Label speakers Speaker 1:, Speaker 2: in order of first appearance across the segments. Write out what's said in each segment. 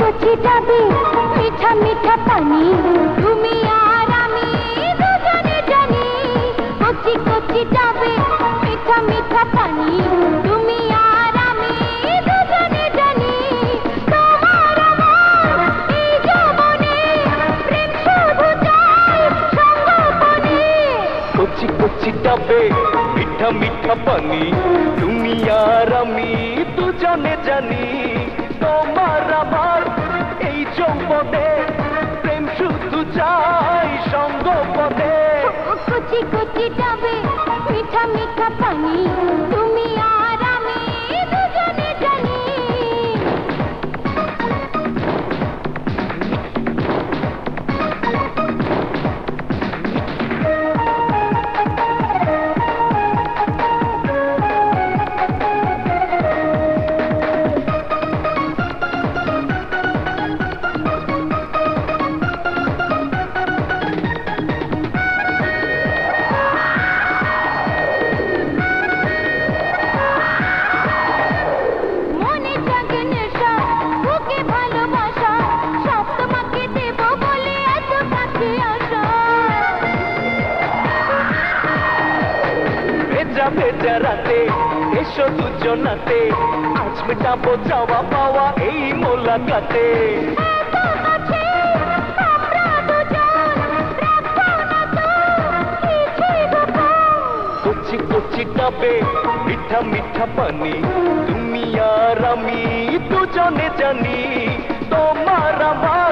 Speaker 1: কচি ডাবে মিঠা মিঠা পানি। তুমি আর আমি দুজনে জানি কচি কচি মিঠা মিঠা পানি। তুমি আর আমি দুজনে জানি, তোমার আমার এই যৌবনে প্রেম শুধু চাই সঙ্গপনে।
Speaker 2: কচি কচি মিঠা মিঠা পানি। তুমি আর আমি দুজনে জানি, তোমার
Speaker 1: কচি কচি ডাবে মিঠা মিঠা
Speaker 2: ভেজা ভেজা রাতে এসো দুজনাতে, আজ মেটাবো চাওয়া পাওয়া এই মোলাকাতে। কচি কচি ডাবে, মিঠা মিঠা পানি, তুমি আর আমি দুজনে জানি, তোমার আমার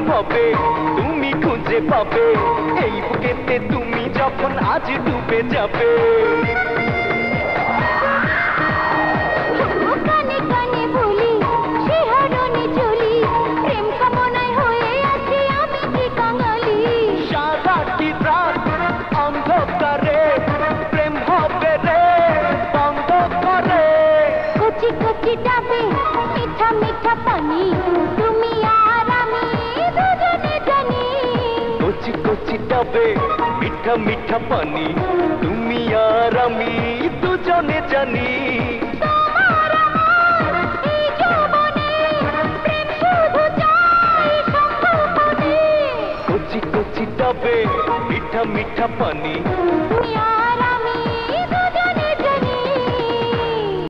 Speaker 2: অনুভবে তুমি খুঁজে পাবে। এই বুকেতে তুমি যখন আজ ডুবে যাবে। হবে
Speaker 1: কচি কচি ডাবে মিঠা মিঠা পানি তুমি আর আমি।
Speaker 2: কচি কচি ডাবে মিঠা মিঠা পানি। তুমি আর আমি দুজনে জানি। কচি কচি ডাবে মিঠা মিঠা পানি।